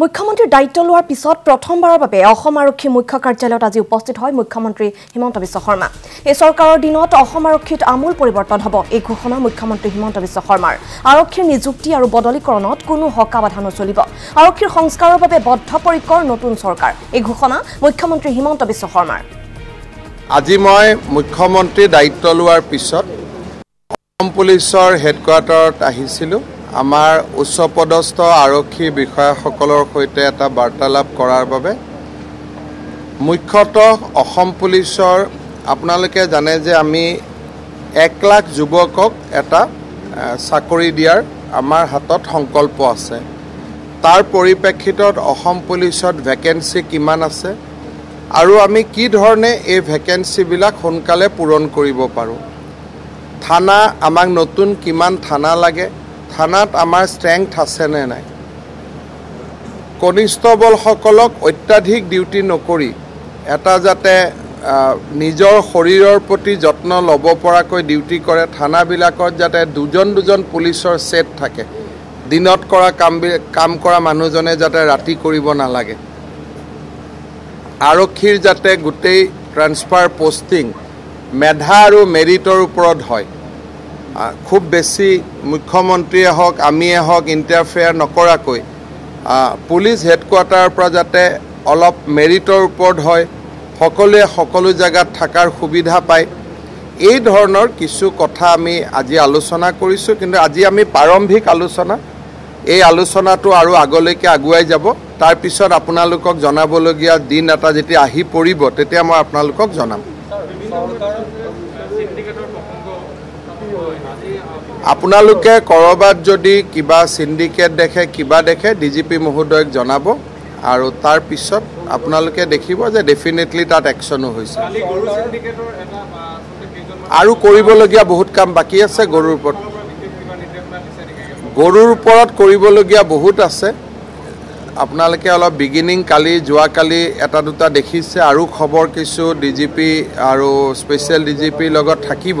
মুখ্যমন্ত্ৰীৰ দায়িত্ব লোৱাৰ পিছত প্ৰথমবাৰৰ বাবে অসম আৰক্ষীৰ মুখ্য কাৰ্যালয়ত আজি উপস্থিত হয় মুখ্যমন্ত্ৰী হিমন্ত বিশ্ব শৰ্মা। এই চৰকাৰৰ দিনত অসম আৰক্ষীত আমূল পৰিৱৰ্তন হ'ব এই ঘোষণা মুখ্যমন্ত্ৰী হিমন্ত বিশ্ব শৰ্মাৰ। আৰক্ষীৰ নিযুক্তি আৰু বদলীকৰণত কোনো হকা বাধা নচলিব। আৰক্ষীৰ সংস্কাৰৰ বাবে বদ্ধপৰিকৰ নতুন চৰকাৰ এই ঘোষণা মুখ্যমন্ত্ৰী হিমন্ত বিশ্ব শৰ্মাৰ। আজি মই মুখ্যমন্ত্ৰী দায়িত্ব লোৱাৰ পিছত অসম পুলিচৰ হেডকোৱাৰ্টাৰত আহিছিলোঁ। আমাৰ উচ্চপদস্থ আৰক্ষী বিষয়াসকলৰ সৈতে এটা বাৰ্তালাপ কৰাৰ বাবে মুখ্যতঃ অসম পুলিচৰ আপোনালোকে জানে যে আমি এক লাখ যুৱকক এটা চাকৰি দিয়াৰ আমাৰ হাতত সংকল্প আছে। তাৰ পৰিপ্ৰেক্ষিতত অসম পুলিচত ভেকেঞ্চি কিমান আছে আৰু আমি কি ধৰণে এই ভেকেঞ্চিবিলাক সোনকালে পূৰণ কৰিব পাৰোঁ। থানা আমাক নতুন কিমান থানা লাগে থানাত আমাৰ ষ্ট্ৰেংথ আছেনে নাই? কনিষ্টবলসকলক অত্যাধিক ডিউটি নকৰি এটা যাতে নিজৰ শৰীৰৰ প্ৰতি যত্ন ল'ব পৰাকৈ ডিউটি কৰে থানাবিলাকত যাতে দুজন দুজন পুলিচৰ ছেট থাকে। দিনত কৰা কাম কাম কৰা মানুহজনে যাতে ৰাতি কৰিব নালাগে। আৰক্ষীৰ যাতে গোটেই ট্ৰান্সফাৰ পষ্টিং মেধা আৰু মেৰিটৰ ওপৰত হয়। খুব বেছি মুখ্যমন্ত্ৰীয়ে হওক আমিয়ে হওক ইণ্টাৰফেয়াৰ নকৰাকৈ পুলিচ হেডকোৱাৰ্টাৰৰ পৰা যাতে অলপ মেৰিটৰ ওপৰত হয় সকলোৱে সকলো জেগাত থকাৰ সুবিধা পায়। এই ধৰণৰ কিছু কথা আমি আজি আলোচনা কৰিছোঁ কিন্তু আজি আমি প্ৰাৰম্ভিক আলোচনা। এই আলোচনাটো আৰু আগলৈকে আগুৱাই যাব। তাৰপিছত আপোনালোকক জনাবলগীয়া দিন এটা যেতিয়া আহি পৰিব তেতিয়া মই আপোনালোকক জনাম। আপোনালোকে ক'ৰবাত যদি কিবা চিণ্ডিকেট দেখে কিবা দেখে ডি জি পি মহোদয়ক জনাব আৰু তাৰপিছত আপোনালোকে দেখিব যে ডেফিনেটলি তাত একশ্যনো হৈছে। আৰু কৰিবলগীয়া বহুত কাম বাকী আছে গৰুৰ ওপৰত। গৰুৰ ওপৰত কৰিবলগীয়া বহুত আছে। আপোনালোকে অলপ বিগিনিং কালি যোৱাকালি এটা দুটা দেখিছে আৰু খবৰ কিছু ডি জি পি আৰু স্পেচিয়েল ডি জি পিৰ লগত থাকিব।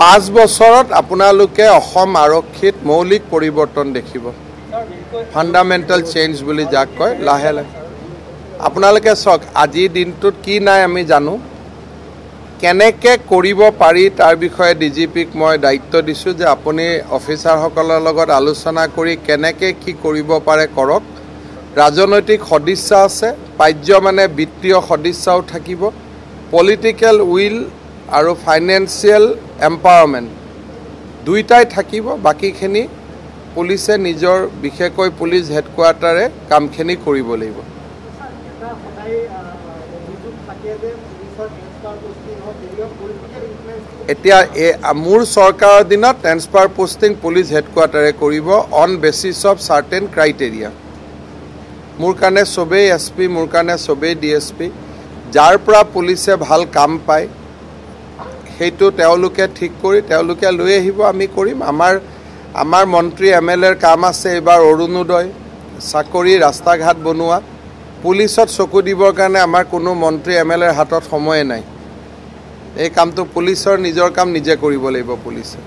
পাঁচ বছৰত আপোনালোকে অসম আৰক্ষীত মৌলিক পৰিৱৰ্তন দেখিব। ফাণ্ডামেণ্টেল চেঞ্জ বুলি যাক কয় লাহে লাহে। আপোনালোকে চাওক আজিৰ দিনটোত কি নাই আমি জানো। কেনেকৈ কৰিব পাৰি তাৰ বিষয়ে ডি জি পিক মই দায়িত্ব দিছোঁ যে আপুনি অফিচাৰসকলৰ লগত আলোচনা কৰি কেনেকৈ কি কৰিব পাৰে কৰক। ৰাজনৈতিক সদিচ্ছা আছে পাৰ্য মানে বিত্তীয় সদিচ্ছাও থাকিব। পলিটিকেল উইল আৰু ফাইনেন্সিয়েল এম্পাৱাৰমেণ্ট দুইটাই থাকিব বাকীখিনি পুলিচে নিজৰ বিশেষকৈ পুলিচ হেডকোৱাৰ্টাৰে কামখিনি কৰিব লাগিব। এতিয়া এই মোৰ চৰকাৰৰ দিনত ট্ৰেন্সফাৰ পষ্টিং পুলিচ হেডকোৱাৰ্টাৰে কৰিব on basis of certain criteria মোৰ কাৰণে চবেই এছ পি মোৰ কাৰণে চবেই ডি এছ পি যাৰ পৰা পুলিচে ভাল কাম পায় সেইটো তেওঁলোকে ঠিক কৰি তেওঁলোকে লৈ আহিব আমি কৰিম। আমাৰ আমাৰ মন্ত্ৰী এম এল এৰ কাম আছে এইবাৰ অৰুণোদয়। চাকৰি ৰাস্তা ঘাট বনোৱা। পুলিচত চকু দিবৰ কাৰণে আমাৰ কোনো মন্ত্ৰী এম এল এৰ হাতত সময়ে নাই। এই কামটো পুলিচৰ নিজৰ কাম নিজে কৰিব লাগিব পুলিচে।